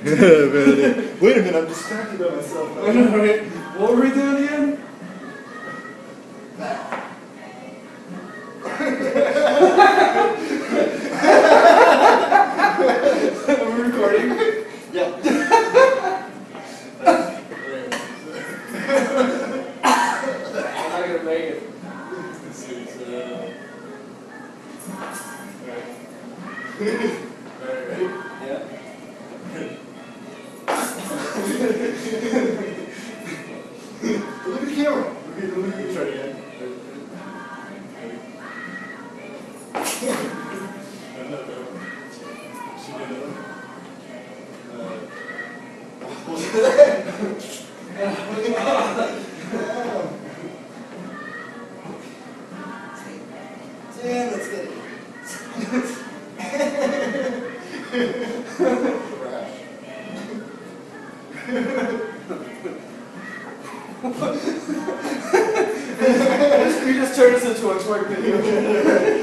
Wait a minute, I'm distracted by myself. I know, right? What were we doing again? Are we recording? Yeah. I'm not gonna make it. This is, uh, Look at the camera. Okay, look at try again. She did it. We just turned this into a twerk video.